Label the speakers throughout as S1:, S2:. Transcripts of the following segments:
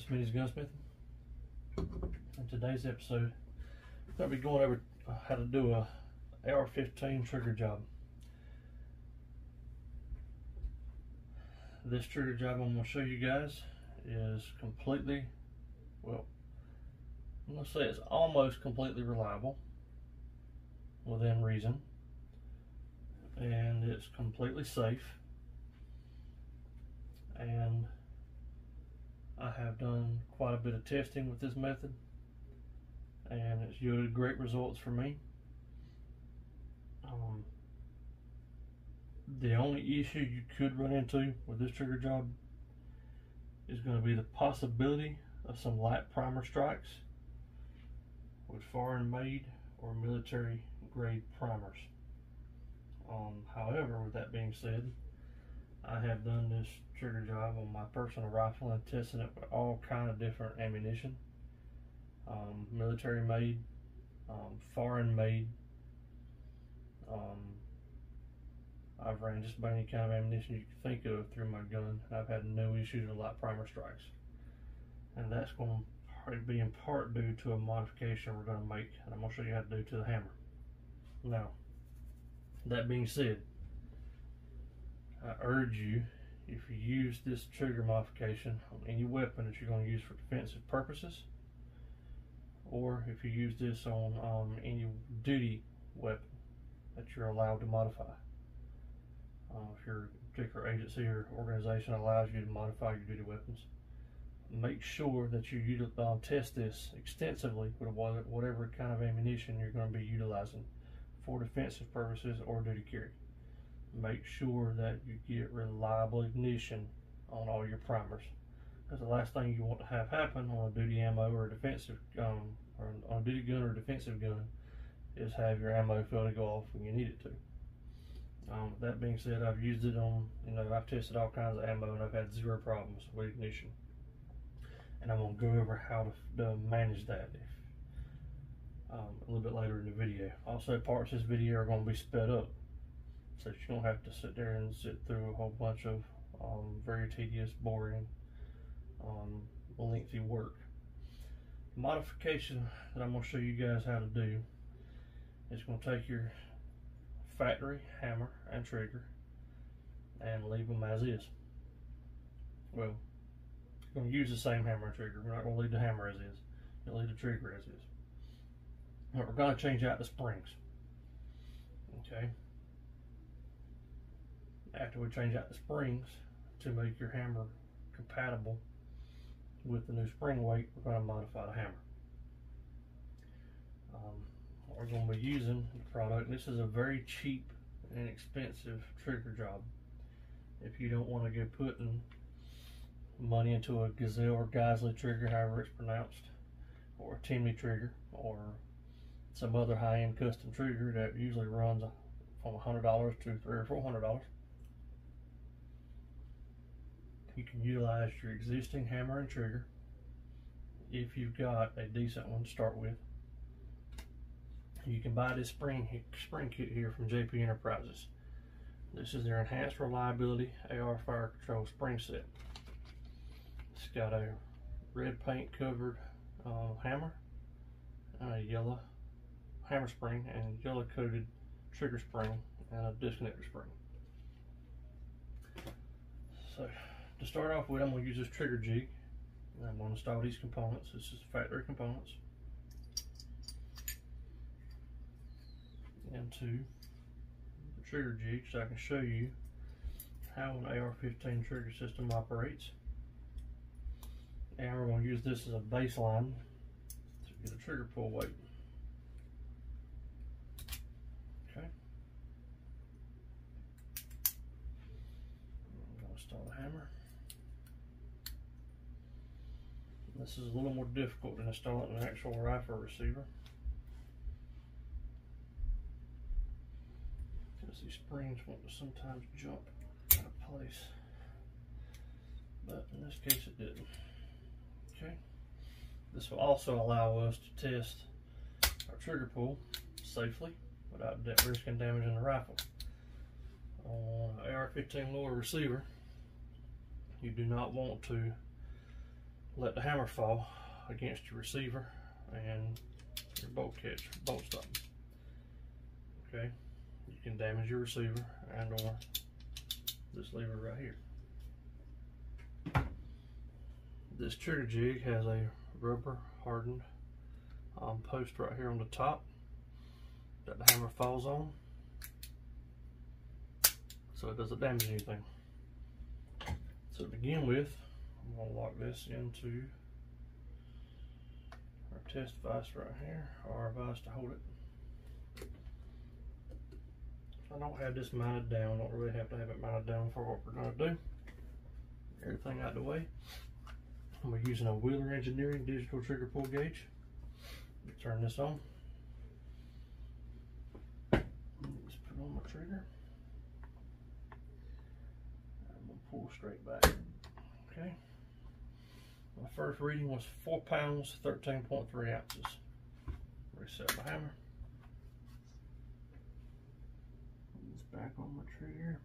S1: episode of Smitty's Gunsmith. In today's episode, I'm going to be going over how to do a AR-15 trigger job. This trigger job I'm going to show you guys is completely, well, I'm going to say it's almost completely reliable within reason and it's completely safe and I have done quite a bit of testing with this method and it's yielded great results for me. Um, the only issue you could run into with this trigger job is going to be the possibility of some light primer strikes with foreign made or military grade primers. Um, however, with that being said, I have done this trigger job on my personal rifle and testing it with all kind of different ammunition. Um, military made, um, foreign made. Um, I've ran just about any kind of ammunition you can think of through my gun. I've had no issues with light primer strikes. And that's going to be in part due to a modification we're going to make. And I'm going to show you how to do to the hammer. Now, that being said, I urge you, if you use this trigger modification on any weapon that you're going to use for defensive purposes, or if you use this on um, any duty weapon that you're allowed to modify. Uh, if your particular agency or organization allows you to modify your duty weapons, make sure that you uh, test this extensively with whatever kind of ammunition you're going to be utilizing for defensive purposes or duty carry. Make sure that you get reliable ignition on all your primers. Because the last thing you want to have happen on a duty ammo or a defensive um, or on a duty gun or defensive gun is have your ammo fail to go off when you need it to. Um, that being said, I've used it on, you know, I've tested all kinds of ammo and I've had zero problems with ignition. And I'm going to go over how to, to manage that um, a little bit later in the video. Also, parts of this video are going to be sped up, so you don't have to sit there and sit through a whole bunch of um, very tedious, boring, um, lengthy work. The modification that I'm going to show you guys how to do is going to take your factory hammer and trigger and leave them as is. Well, you're going to use the same hammer and trigger. We're not going to leave the hammer as is. You'll leave the trigger as is. But we're going to change out the springs. Okay. After we change out the springs to make your hammer compatible with the new spring weight, we're going to modify the hammer. Um, we're going to be using the product. This is a very cheap and expensive trigger job. If you don't want to go putting money into a Gazelle or Geissele trigger, however it's pronounced, or a Timney trigger, or some other high-end custom trigger that usually runs from $100 to three or $400. You can utilize your existing hammer and trigger if you've got a decent one to start with. You can buy this spring spring kit here from JP Enterprises. This is their enhanced reliability AR fire control spring set. It's got a red paint covered uh, hammer a yellow hammer spring and yellow coated trigger spring and a disconnector spring. So to start off with, I'm going to use this trigger jig. And I'm going to install these components. This is factory components. Into the trigger jig so I can show you how an AR-15 trigger system operates. And we're going to use this as a baseline to get a trigger pull weight. This is a little more difficult than installing an actual rifle receiver. Because these springs want to sometimes jump out of place. But in this case it didn't. Okay. This will also allow us to test our trigger pull safely without risking damaging the rifle. On an AR-15 lower receiver, you do not want to let the hammer fall against your receiver and your bolt catch, bolt stop. Okay, you can damage your receiver and or this lever right here. This trigger jig has a rubber hardened um, post right here on the top that the hammer falls on so it doesn't damage anything. So to begin with, I'm going to lock this into our test vise right here, or our vise to hold it. I don't have this mounted down, I don't really have to have it mounted down for what we're going to do. Everything out of the way. We're using a Wheeler Engineering digital trigger pull gauge. Turn this on. Just put on my trigger. I'm gonna pull straight back. Okay. My first reading was four pounds, 13.3 ounces. Reset my hammer. Put this back on my trigger.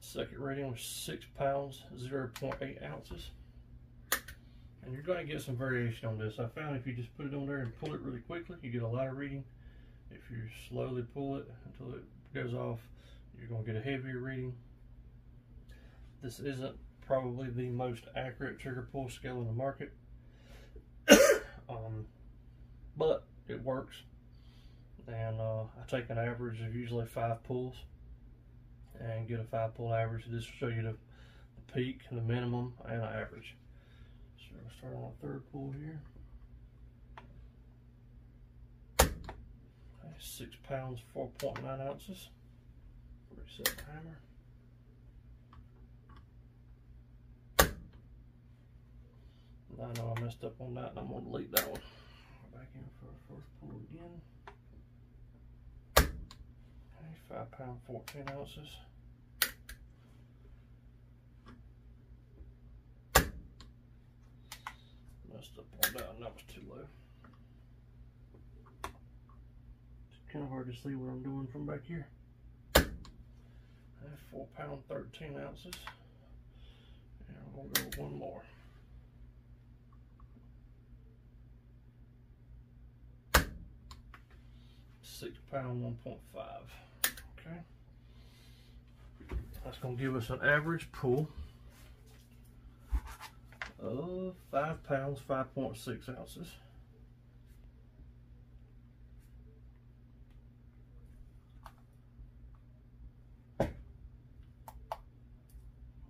S1: Second reading was six pounds, 0.8 ounces. And you're going to get some variation on this. I found if you just put it on there and pull it really quickly, you get a lighter reading. If you slowly pull it until it goes off, you're going to get a heavier reading. This isn't probably the most accurate trigger pull scale in the market, um, but it works. And uh, I take an average of usually five pulls and get a five pull average. This will show you the, the peak, the minimum, and the average. So we'll start on the third pull here. Six pounds, 4.9 ounces. Reset the I know I messed up on that and I'm gonna delete that one. Back in for a first pull again. Okay, five pound, 14 ounces. Messed up on that and that was too low. It's kind of hard to see what I'm doing from back here. Four pound, 13 ounces. And gonna go one more. Six pound, 1.5. Okay. That's gonna give us an average pull of five pounds, 5.6 ounces.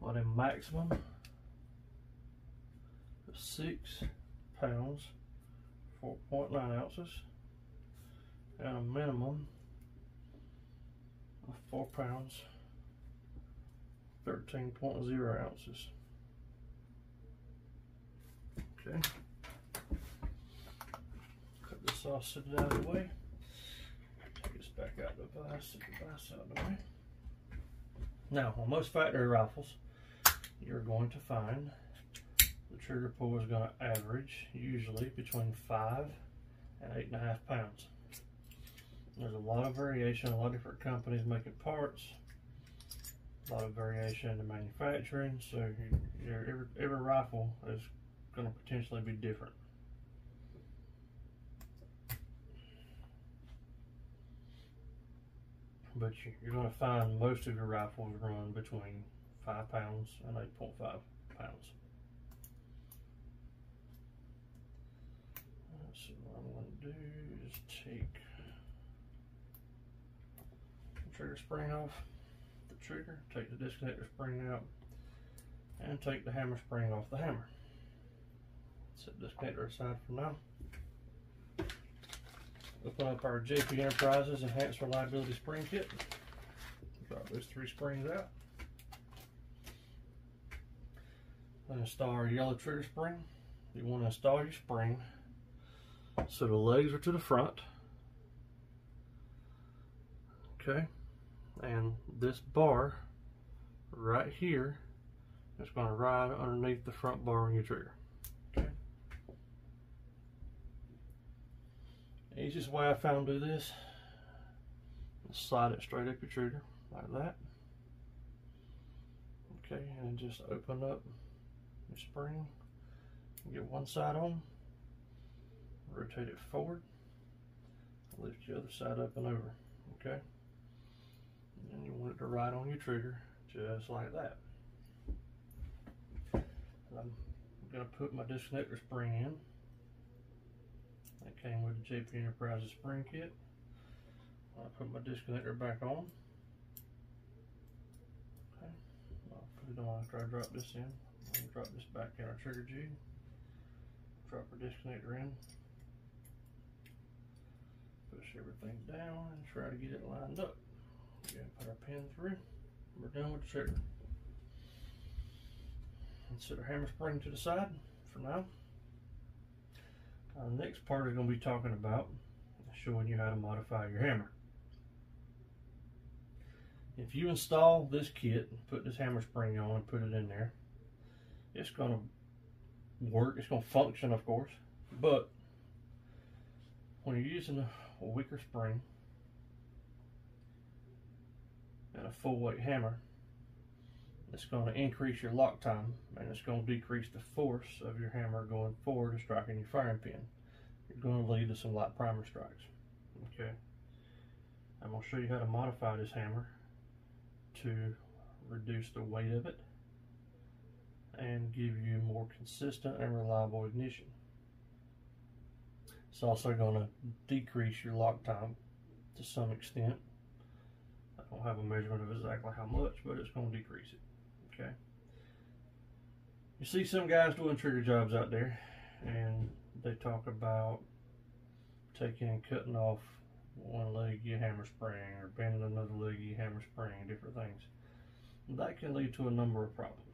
S1: What a maximum of six pounds, 4.9 ounces, and a minimum of four pounds, 13.0 ounces. Okay. Cut the it out of the way. Take this back out of the vise, set the vise out of the way. Now, on most factory rifles, you're going to find the trigger pull is going to average usually between five and eight and a half pounds. There's a lot of variation, a lot of different companies making parts, a lot of variation in the manufacturing, so every, every rifle is going to potentially be different. But you're going to find most of your rifles run between 5 pounds and 8.5 pounds. So what I'm going to do is take trigger spring off the trigger, take the disconnector spring out, and take the hammer spring off the hammer. Set this connector aside for now. Open up our JP Enterprises Enhanced Reliability Spring Kit. Drop those three springs out. Then install our yellow trigger spring. You want to install your spring so the legs are to the front. Okay. And this bar right here is going to ride underneath the front bar on your trigger. Easiest way I found to do this, slide it straight up your trigger like that. Okay, and just open up your spring. Get one side on, rotate it forward, lift the other side up and over, okay? And you want it to ride on your trigger, just like that. I'm gonna put my disconnector spring in. That came with the JP Enterprises spring kit. I put my disconnector back on. Okay, I'll put it on after I drop this in. I'll drop this back in our trigger jig. Drop our disconnector in. Push everything down and try to get it lined up. Put our pin through. We're done with the trigger. And set our hammer spring to the side for now. The next part is going to be talking about showing you how to modify your hammer. If you install this kit, put this hammer spring on and put it in there, it's going to work. It's going to function, of course, but when you're using a weaker spring and a full weight hammer, it's going to increase your lock time and it's going to decrease the force of your hammer going forward and striking your firing pin. You're going to lead to some light primer strikes. Okay. I'm going to show you how to modify this hammer to reduce the weight of it and give you more consistent and reliable ignition. It's also going to decrease your lock time to some extent. I don't have a measurement of exactly how much, but it's going to decrease it. Okay. You see some guys doing trigger jobs out there, and they talk about taking and cutting off one leg of your hammer spring or bending another leg of your hammer spring, different things. That can lead to a number of problems.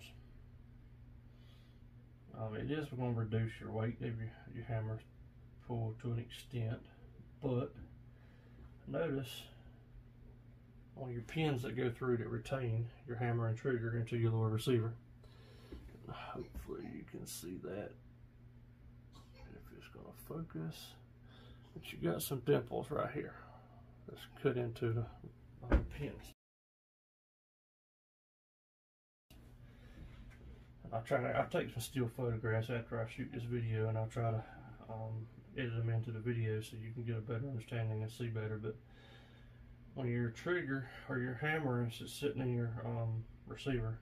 S1: Um, it is going to reduce your weight if your, your hammer pull to an extent, but notice on your pins that go through that retain your hammer and trigger into your lower receiver. Hopefully you can see that if it's going to focus. But you got some dimples right here that's cut into the uh, pins. I'll try to, I'll take some still photographs after I shoot this video and I'll try to um, edit them into the video so you can get a better understanding and see better. But when your trigger or your hammer is sitting in your um, receiver,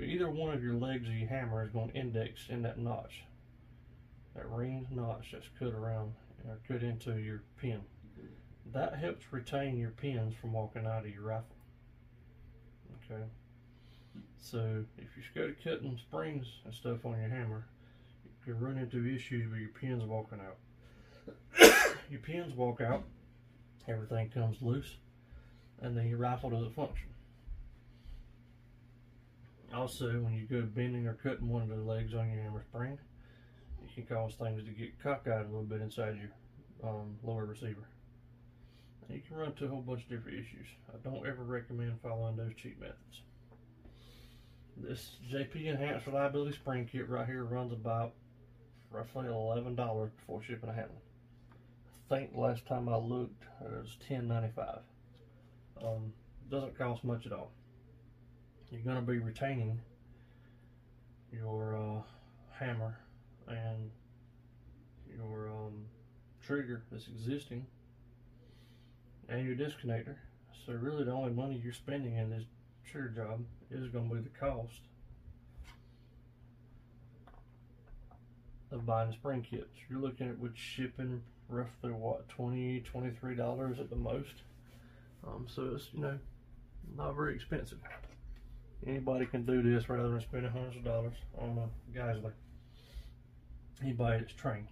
S1: either one of your legs of your hammer is going to index in that notch, that ring notch that's cut around or cut into your pin. That helps retain your pins from walking out of your rifle. Okay. So if you go to cutting springs and stuff on your hammer, you can run into issues with your pins walking out. Your pins walk out, everything comes loose, and then your rifle doesn't function. Also, when you go bending or cutting one of the legs on your hammer spring, it can cause things to get cockeyed a little bit inside your um, lower receiver. And you can run into a whole bunch of different issues. I don't ever recommend following those cheap methods. This JP Enhanced Reliability Spring Kit right here runs about roughly $11 before shipping and handling. Think last time I looked it was $10.95. Um, doesn't cost much at all. You're going to be retaining your uh, hammer and your um, trigger that's existing and your disconnector. So really the only money you're spending in this trigger job is going to be the cost of buying spring kits. You're looking at with shipping roughly what 20 23 dollars at the most. Um, so it's you know not very expensive. Anybody can do this rather than spending hundreds of dollars on a Geissele. Anybody that's trained.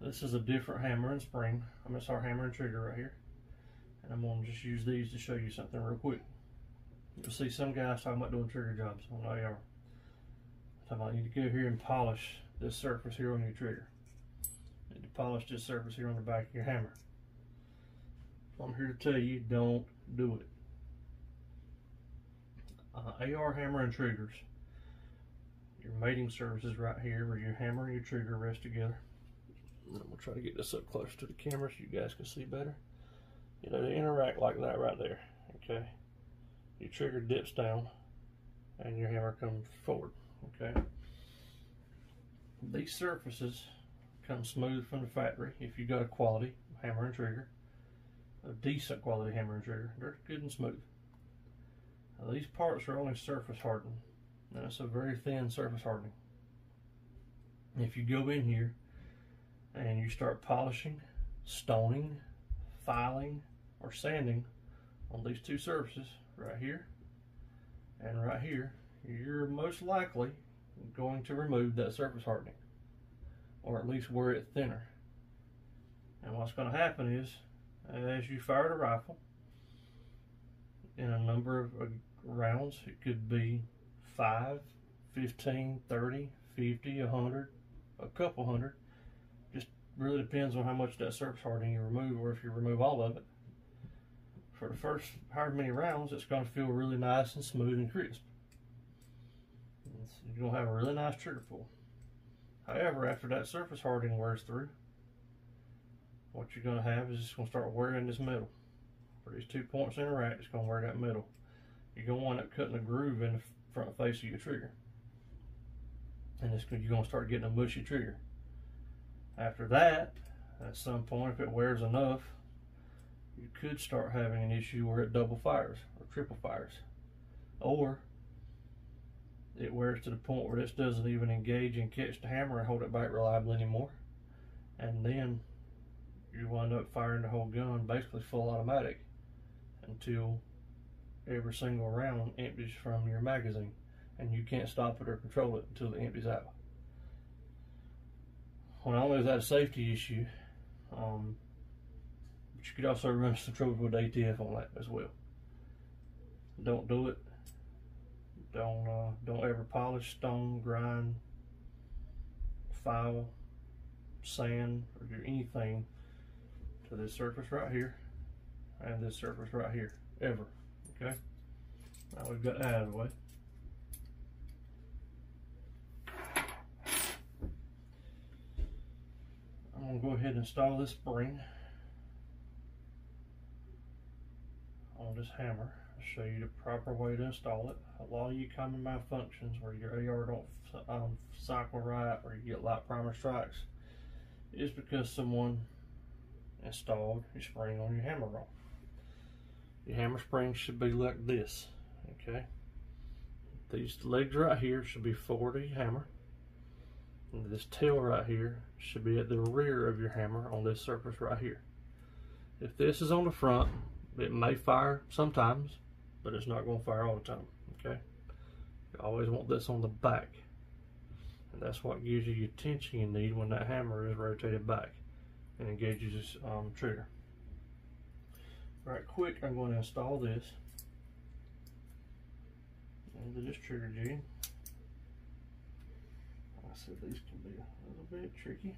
S1: This is a different hammer and spring. I'm gonna start hammer and trigger right here. And I'm gonna just use these to show you something real quick. You'll see some guys talking about doing trigger jobs on AR. Talking about you need to go here and polish this surface here on your trigger. Polish this surface here on the back of your hammer. I'm here to tell you, don't do it. Uh, AR hammer and triggers. Your mating surface is right here where your hammer and your trigger rest together. I'm gonna try to get this up close to the camera so you guys can see better. You know, they interact like that right there, okay? your trigger dips down and your hammer comes forward. Okay. These surfaces come smooth from the factory if you got a quality hammer and trigger, a decent quality hammer and trigger. They're good and smooth. Now, these parts are only surface hardened, and it's a very thin surface hardening. If you go in here and you start polishing, stoning, filing, or sanding on these two surfaces right here and right here, you're most likely going to remove that surface hardening or at least wear it thinner. And what's going to happen is as you fire the rifle in a number of uh, rounds, it could be 5, 15, 30, 50, 100, a couple hundred. Just really depends on how much that surface hardening you remove or if you remove all of it. For the first however many rounds, it's going to feel really nice and smooth and crisp. You're going to have a really nice trigger pull. However, after that surface hardening wears through, what you're going to have is it's going to start wearing this metal. For these two points interact, it's going to wear that metal. You're going to wind up cutting a groove in the front face of your trigger. And it's, you're going to start getting a mushy trigger. After that, at some point, if it wears enough, you could start having an issue where it double fires or triple fires. Or it wears to the point where this doesn't even engage and catch the hammer and hold it back reliably anymore. And then you wind up firing the whole gun basically full automatic until every single round empties from your magazine and you can't stop it or control it until it empties out. Well, not only is that a safety issue, um, but you could also run some trouble with ATF on that as well. Don't do it don't uh, don't ever polish, stone, grind, file, sand, or do anything to this surface right here and this surface right here, ever. Okay. Now we've got that out of the way. I'm gonna go ahead and install this spring on this hammer show you the proper way to install it. A lot of you common malfunctions where your AR don't um, cycle right or you get light primer strikes is because someone installed your spring on your hammer wrong. Your hammer spring should be like this, okay? These legs right here should be forward of your hammer. And this tail right here should be at the rear of your hammer on this surface right here. If this is on the front, it may fire sometimes, but it's not going to fire all the time, okay? You always want this on the back. And that's what gives you your tension you need when that hammer is rotated back and engages this um, trigger. Right quick, I'm going to install this into this trigger jig. I said these can be a little bit tricky.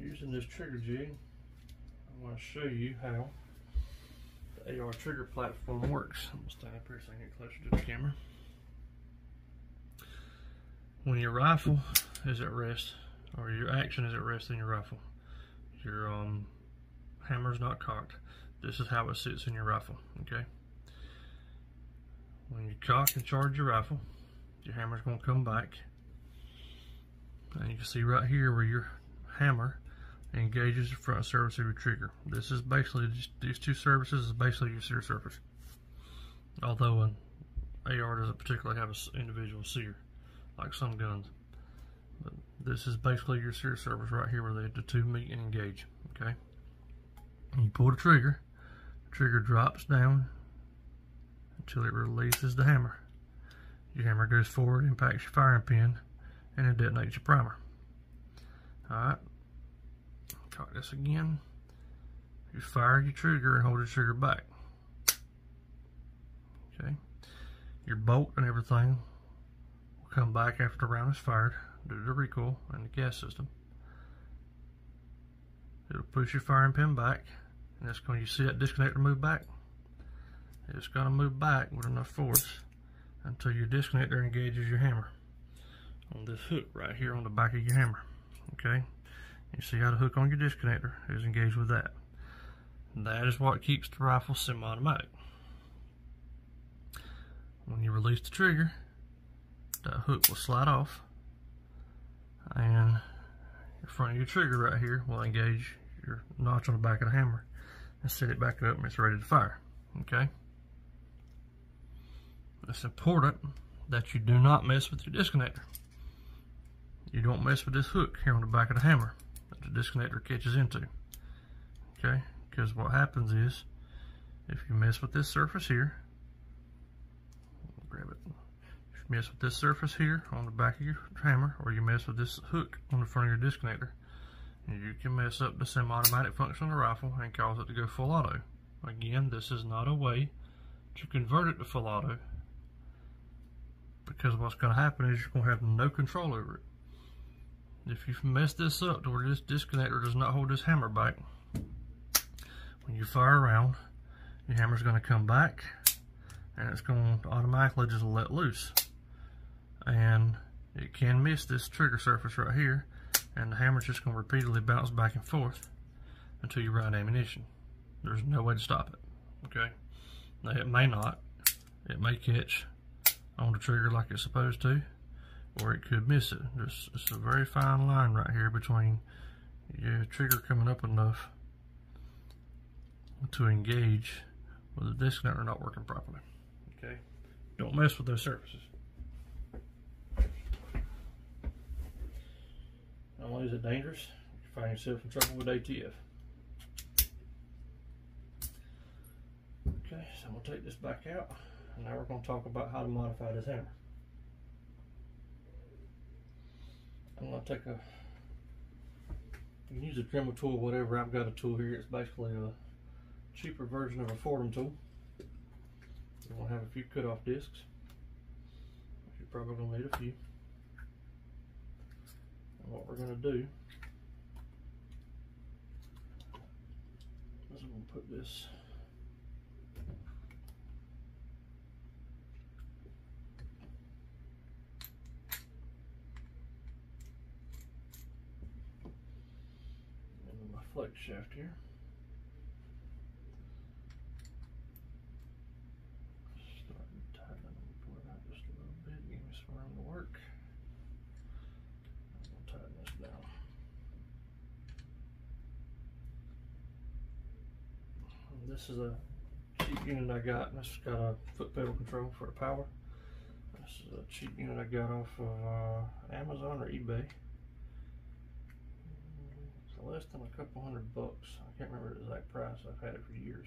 S1: Using this trigger jig, I want to show you how the AR trigger platform works. I'm going to stand up here so I can get closer to the camera. When your rifle is at rest, or your action is at rest in your rifle, your um, hammer's not cocked. This is how it sits in your rifle, okay? When you cock and charge your rifle, your hammer's going to come back. And you can see right here where your hammer engages the front surface of your trigger. This is basically, these two surfaces is basically your sear surface. Although an AR doesn't particularly have an individual sear, like some guns. But this is basically your sear surface right here where the two meet and engage, okay? You pull the trigger, trigger drops down until it releases the hammer. Your hammer goes forward, impacts your firing pin, and it detonates your primer. Alright, This again. You fire your trigger and hold your trigger back. Okay. Your bolt and everything will come back after the round is fired due to the recoil and the gas system. It'll push your firing pin back and that's going you see that disconnector move back? It's going to move back with enough force until your disconnector engages your hammer on this hook right here on the back of your hammer. Okay. You see how the hook on your disconnector is engaged with that. That is what keeps the rifle semi-automatic. When you release the trigger, that hook will slide off and the front of your trigger right here will engage your notch on the back of the hammer and set it back up and it's ready to fire. Okay? It's important that you do not mess with your disconnector. You don't mess with this hook here on the back of the hammer the disconnector catches into. Okay? Because what happens is, if you mess with this surface here, grab it. If you mess with this surface here on the back of your hammer, or you mess with this hook on the front of your disconnector, you can mess up the semi-automatic function of the rifle and cause it to go full auto. Again, this is not a way to convert it to full auto because what's going to happen is you're going to have no control over it. If you mess this up to where this disconnector does not hold this hammer back, when you fire around, your hammer's going to come back and it's going to automatically just let loose. And it can miss this trigger surface right here and the hammer's just going to repeatedly bounce back and forth until you run ammunition. There's no way to stop it, okay? Now it may not. It may catch on the trigger like it's supposed to, or it could miss it. There's, it's a very fine line right here between your trigger coming up enough to engage with the disc disconnector not working properly. Okay, don't mess with those surfaces. Not only is it dangerous, you find yourself in trouble with ATF. Okay, so I'm gonna take this back out, and now we're gonna talk about how to modify this hammer. Gonna take a, you can use a Dremel tool, whatever. I've got a tool here. It's basically a cheaper version of a Foredom tool. Gonna have a few cut off discs. You're probably gonna need a few. And what we're gonna do is I'm gonna put this into my flex shaft here. this down. And this is a cheap unit I got. This has got a foot pedal control for the power. This is a cheap unit I got off of uh, Amazon or eBay. Less than a couple hundred bucks. I can't remember the exact price. I've had it for years.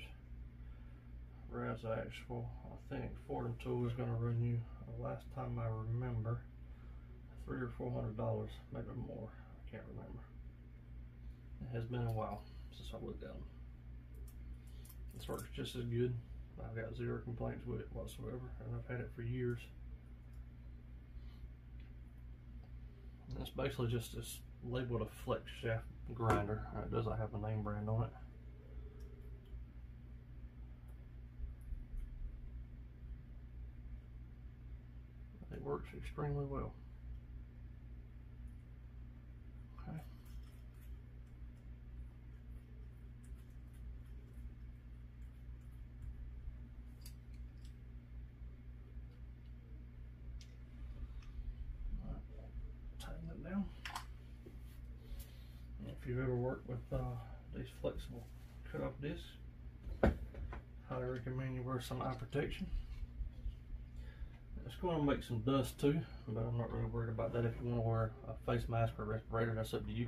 S1: The actual, I think Foredom tool is going to run you, last time I remember, three or four hundred dollars, maybe more. I can't remember. It has been a while since I looked at them. This works just as good. I've got zero complaints with it whatsoever, and I've had it for years. And it's basically just this labeled a flex shaft grinder. Uh, it does not have a name brand on it. It works extremely well. if you've ever worked with uh, flexible cut-off discs, highly recommend you wear some eye protection. It's going to make some dust too, but I'm not really worried about that. If you want to wear a face mask or a respirator, that's up to you.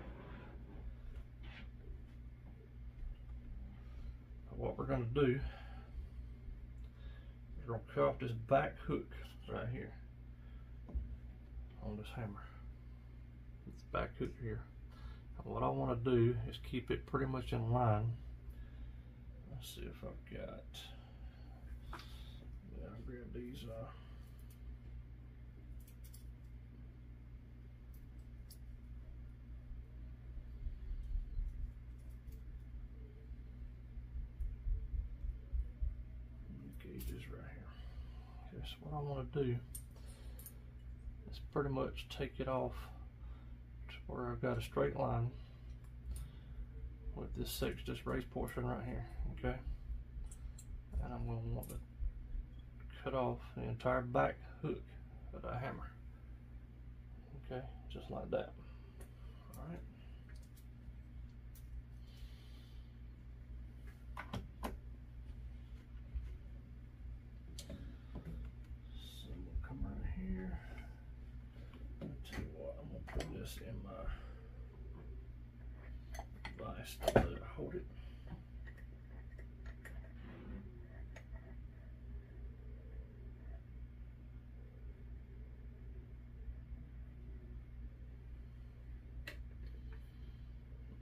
S1: But what we're going to do, we're going to cut off this back hook right here on this hammer. This back hook here what I want to do is keep it pretty much in line. Let's see if I've got, yeah, I'll grab these, uh, gauges right here. Okay, so what I want to do is pretty much take it off where I've got a straight line with this six just raised portion right here, okay? And I'm going to want to cut off the entire back hook of that hammer. Okay, just like that. All right. So we'll come right here. I'll tell you what, I'm gonna put this in my to hold it.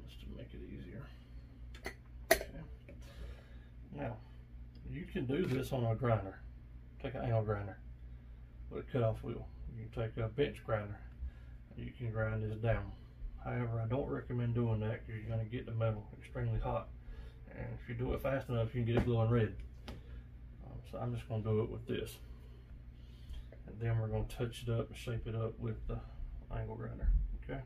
S1: Just to make it easier. Okay. Now, you can do this on a grinder. Take an angle grinder with a cutoff wheel. You can take a bench grinder. You can grind this down. However, I don't recommend doing that because you're going to get the metal extremely hot. And if you do it fast enough, you can get it glowing red. Um, so I'm just going to do it with this. And then we're going to touch it up and shape it up with the angle grinder. Okay.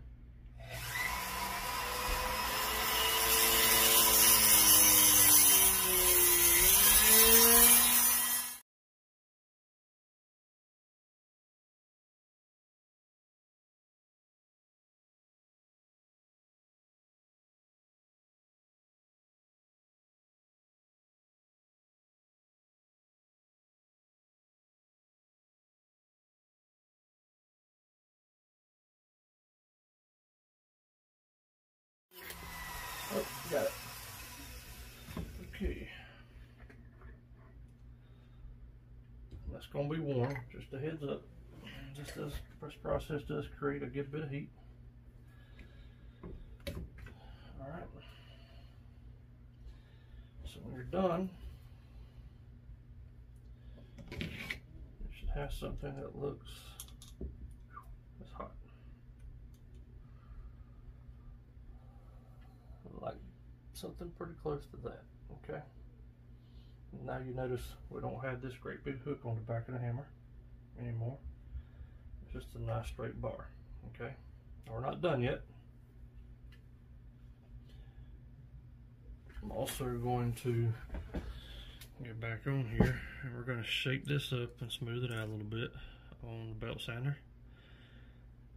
S1: Oh, got it. Okay. That's gonna be warm, just a heads up. This does, this process does create a good bit of heat. Alright. So when you're done, you should have something that looks it's hot. Like something pretty close to that, okay? Now you notice we don't have this great big hook on the back of the hammer anymore. It's just a nice straight bar, okay? We're not done yet. I'm also going to get back on here and we're going to shape this up and smooth it out a little bit on the belt sander.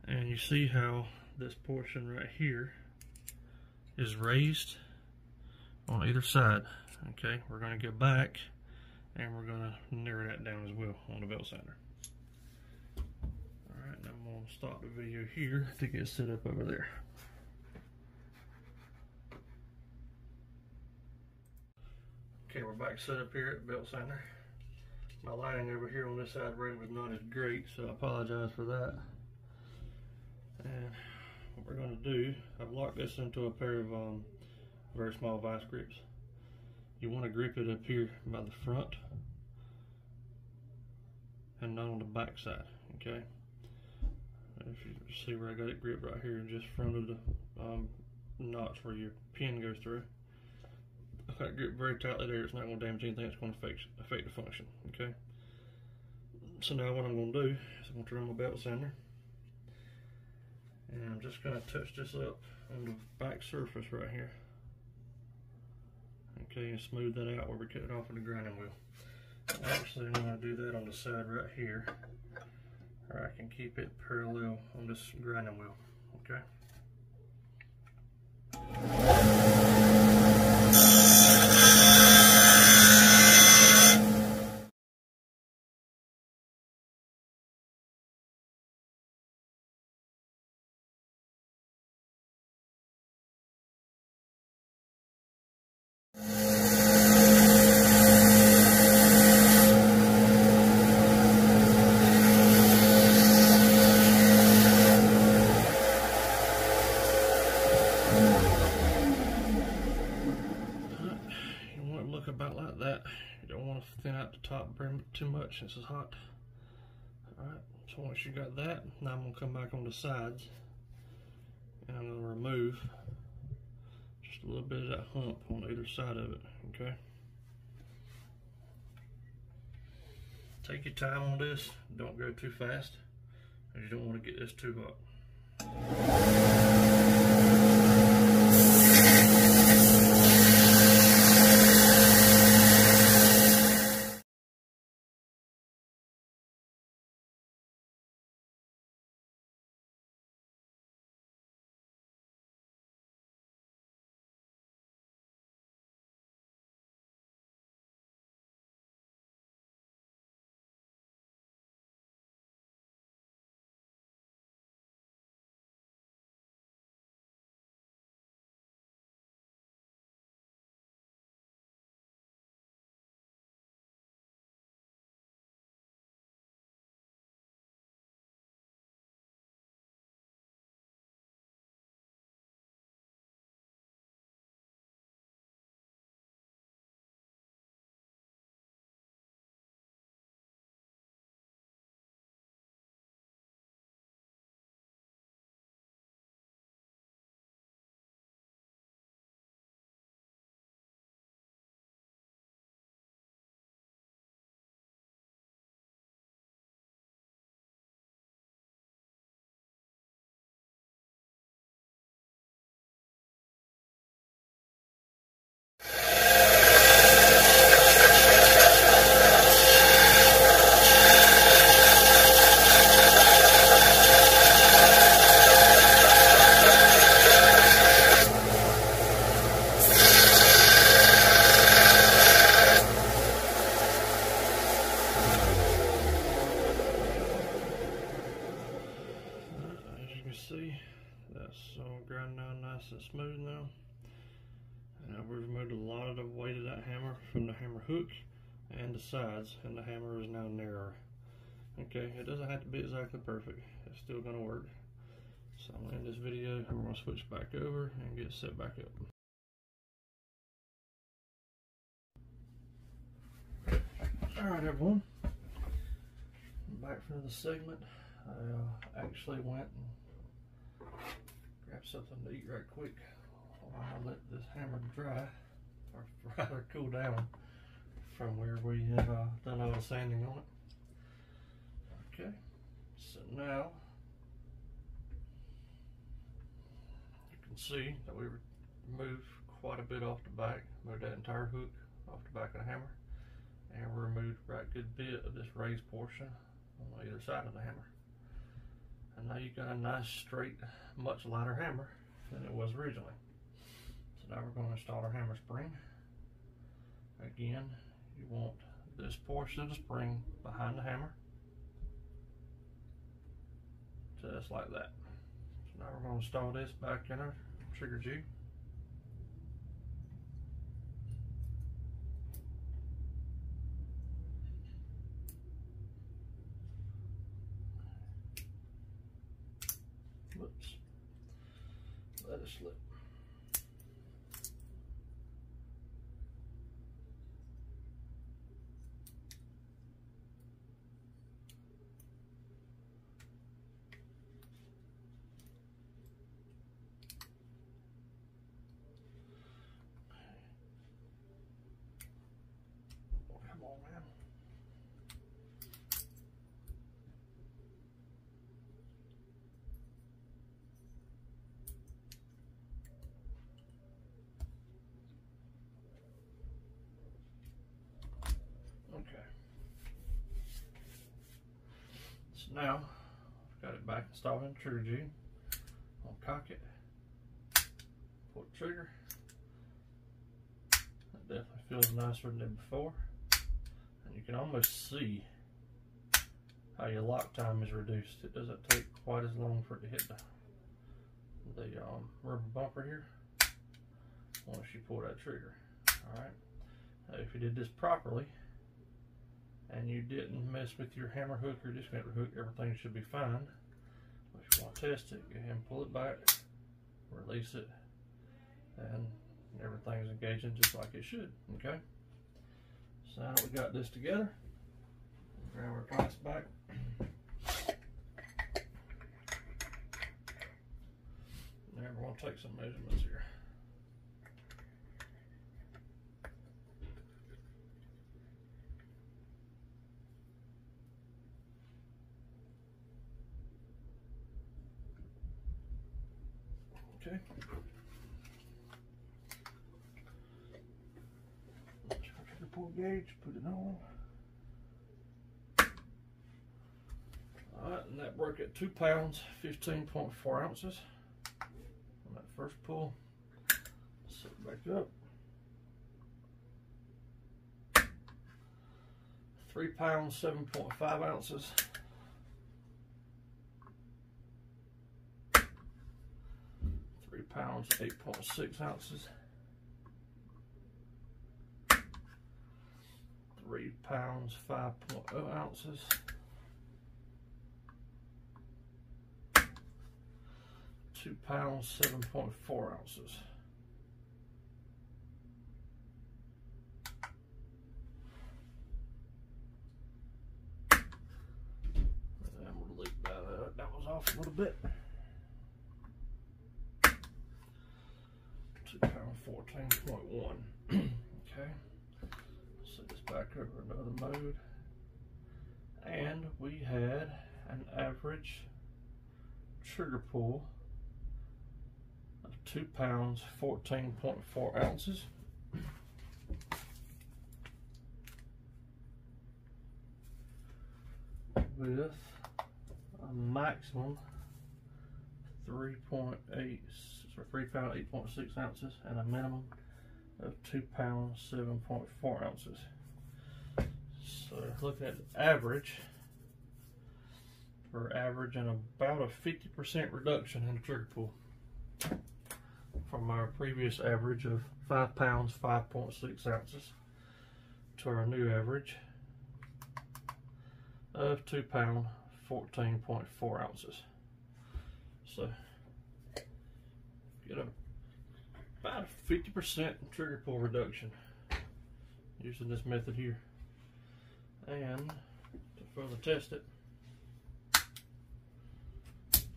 S1: And you see how this portion right here is raised on either side. Okay, we're going to go back and we're going to narrow that down as well on the belt sander. Alright, I'm going to stop the video here to get set up over there. Okay, we're back set up here at belt sander. My lighting over here on this side ring was not as great, so I apologize for that. And what we're going to do, I've locked this into a pair of um, very small vice grips. You want to grip it up here by the front and not on the back side, okay? If you see where I got it gripped right here, just front of the um, notch where your pin goes through. I grip very tightly there, it's not going to damage anything, it's going to affect, affect the function, okay? So now what I'm going to do is I'm going to turn my belt sander. And I'm just going to touch this up on the back surface right here. Okay, and smooth that out where we cut it off with the grinding wheel. Actually, I'm to do that on the side right here. Or I can keep it parallel on this grinding wheel. Okay. You want it to look about like that. You don't want to thin out the top brim too much since it's hot. Alright, so once you got that, now I'm going to come back on the sides and I'm going to remove just a little bit of that hump on either side of it, okay? Take your time on this, don't go too fast, you don't want to get this too hot. Nice and smooth now. And we've removed a lot of the weight of that hammer from the hammer hook and the sides, and the hammer is now narrower. Okay, it doesn't have to be exactly perfect. It's still gonna work. So I'm gonna end this video and we're gonna switch back over and get set back up. Alright everyone, back from the segment. I uh, actually went and grabbed something to eat right quick while I let this hammer dry, or rather cool down from where we have uh, done all the sanding on it. Okay, so now you can see that we removed quite a bit off the back, moved that entire hook off the back of the hammer, and we removed a right good bit of this raised portion on either side of the hammer. And now you've got a nice straight, much lighter hammer than it was originally. So now we're going to install our hammer spring. Again, you want this portion of the spring behind the hammer. Just like that. So now we're going to install this back in our trigger jig. Let us slip. Come on, man. Okay. So now, I've got it back installed in Jig. I'll cock it, pull the trigger. It definitely feels nicer than before. And you can almost see how your lock time is reduced. It doesn't take quite as long for it to hit the, the um, rubber bumper here once you pull that trigger. Alright. If you did this properly, and you didn't mess with your hammer hook or disconnector hook, everything should be fine. If you want to test it, go ahead and pull it back, release it, and everything's engaging just like it should, okay? So now we got this together, grab our glass back. Now we're going to take some measurements here. Okay. Trigger pull gauge, put it on. Alright, and that broke at two pounds, 15.4 ounces. On that first pull, set back up. Three pounds, 7.5 ounces. Three pounds, 8.6 ounces. Three pounds, 5.0 ounces. Two pounds, 7.4 ounces. That, was off a little bit. Two pound fourteen point one. okay. Set this back over another mode. And we had an average trigger pull two pounds fourteen point four ounces. With a maximum 3.8 or 3 pound 8.6 ounces and a minimum of 2 pounds 7.4 ounces. So looking at the average, we're averaging about a 50% reduction in the trigger pull. From our previous average of 5 pounds 5.6 ounces to our new average of 2 pound 14.4 ounces. So get a, about a 50% trigger pull reduction using this method here. And to further test it,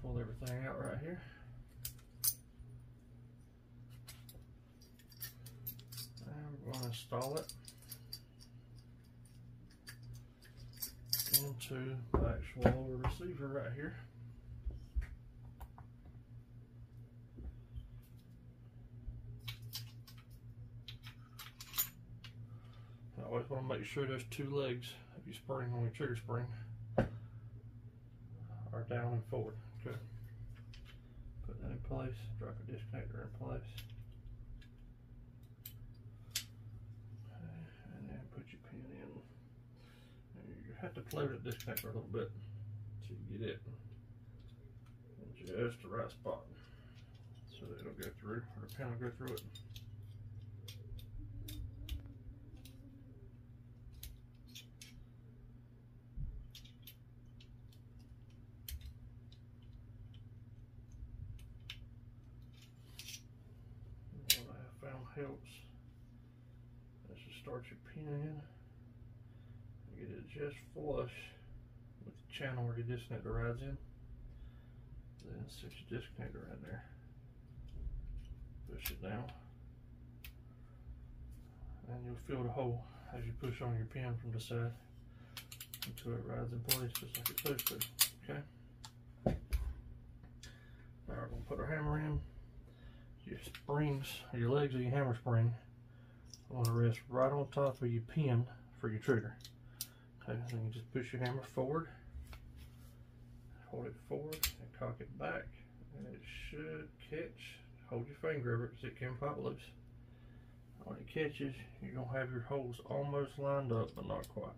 S1: pull everything out right here. And to install it into the actual receiver right here. I always want to make sure those two legs of your spring on your trigger spring are down and forward. Good. Put that in place, drop your disconnector in place. and then put your pin in. And you have to play with the disconnector a little bit to get it in just the right spot so it'll go through, or the pin will go through it. What I found helps is to start your pin in, get it just flush with the channel where your disconnector rides in. Then set your disconnector in there. Push it down. And you'll feel the hole as you push on your pin from the side until it rides in place just like it's supposed to. Okay? Now we're gonna put our hammer in. Your springs, your legs of your hammer spring want to rest right on top of your pin for your trigger. You just push your hammer forward, hold it forward, and cock it back, and it should catch. Hold your finger over it because it can pop loose. When it catches, you're going to have your holes almost lined up, but not quite.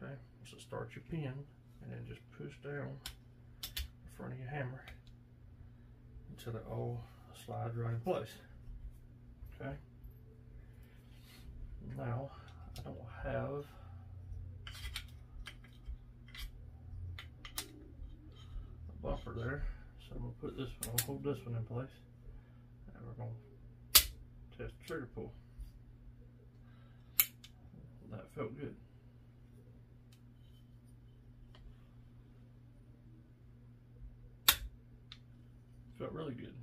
S1: Okay, so start your pin, and then just push down in front of your hammer until it all slides right in place. Okay. Now, I don't have bumper there, so I'm gonna put this one, I'll hold this one in place, and we're gonna test trigger pull. That felt good. Felt really good.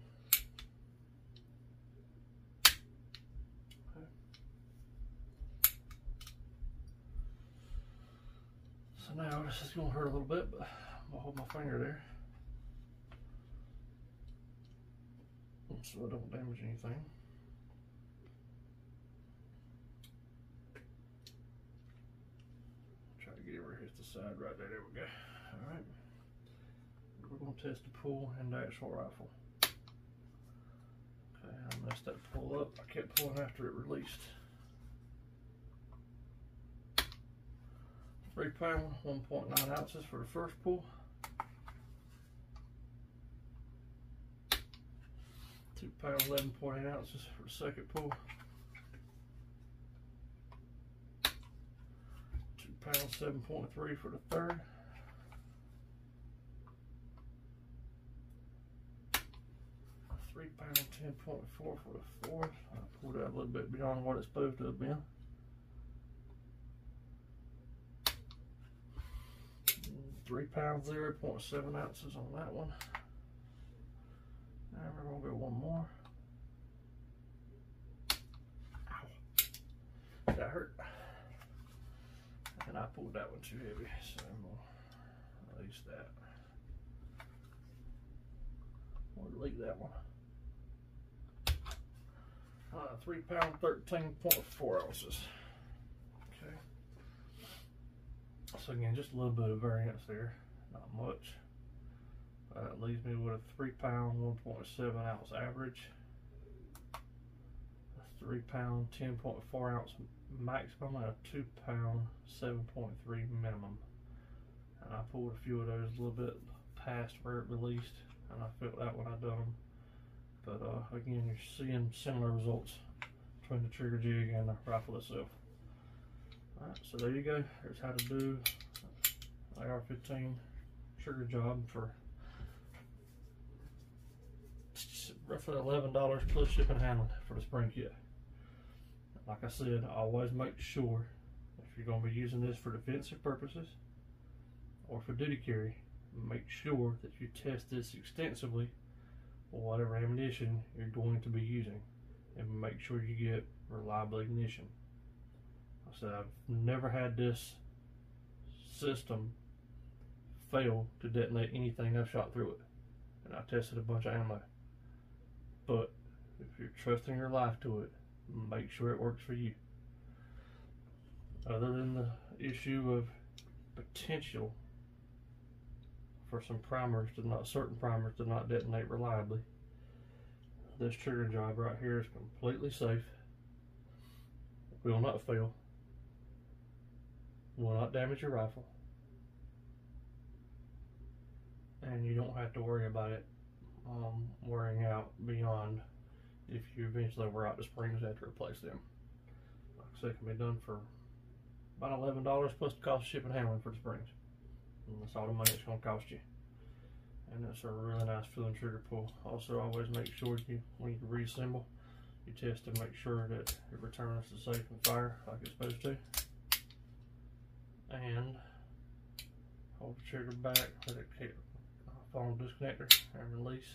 S1: Okay. So now this is gonna hurt a little bit, but I'm gonna hold my finger there. So I don't damage anything. Try to get it where it hits the side right there. There we go. Alright. We're gonna test the pull and the actual rifle. Okay, I messed that pull up. I kept pulling after it released. Three pound, 1.9 ounces for the first pull. Two pound, 11.8 ounces for the second pull. Two pound, 7.3 for the third. Three pound, 10.4 for the fourth. I pulled out a little bit beyond what it's supposed to have been. three pounds, 0.7 ounces on that one. Now we're gonna go one more. Ow. That hurt. And I pulled that one too heavy, so I'm gonna release that. We'll delete that one. Uh, three pound, 13.4 ounces. Okay. So again, just a little bit of variance there, not much. Uh, leaves me with a three pound, 1.7 ounce average. A three pound, 10.4 ounce maximum, and a two pound, 7.3 minimum. And I pulled a few of those a little bit past where it released, and I felt that when I done them But uh, again, you're seeing similar results between the trigger jig and the rifle itself. Alright, so there you go. Here's how to do AR-15 trigger job for roughly $11 plus shipping and handling for the spring kit. Like I said, always make sure if you're going to be using this for defensive purposes or for duty carry, make sure that you test this extensively or whatever ammunition you're going to be using and make sure you get reliable ignition. I said I've never had this system fail to detonate anything I've shot through it. And I tested a bunch of ammo. But if you're trusting your life to it, make sure it works for you. Other than the issue of potential for some primers to not certain primers to not detonate reliably. This trigger job right here is completely safe. Will not fail. Will not damage your rifle. And you don't have to worry about it um, wearing out beyond if you eventually wear out the springs, have to replace them. Like I said, it can be done for about eleven dollars plus the cost of shipping and handling for the springs. And that's all the money it's to cost you. And that's a really nice feeling trigger pull. Also, always make sure you when you reassemble, you test to make sure that it returns to safe and fire like it's supposed to. And hold the trigger back, let it on disconnector and release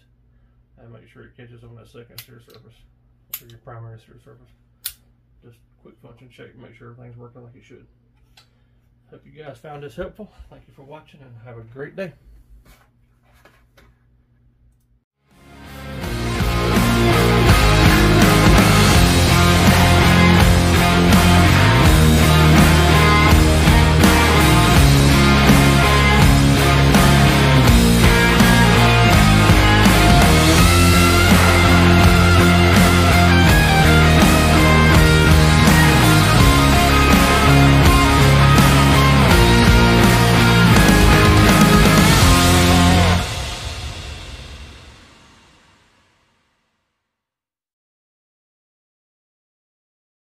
S1: and make sure it catches on that second sear surface or your primary sear surface. Just quick function check, make sure everything's working like it should. Hope you guys found this helpful. Thank you for watching and have a great day.